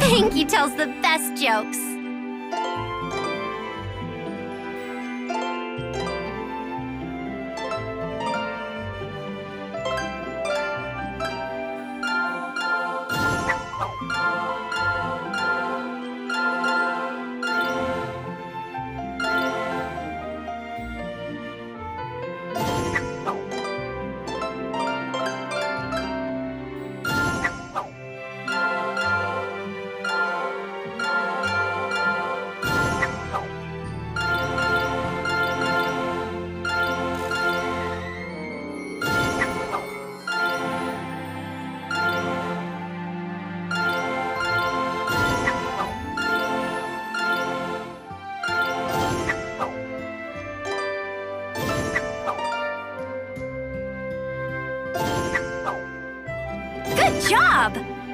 Pinky tells the best jokes. job!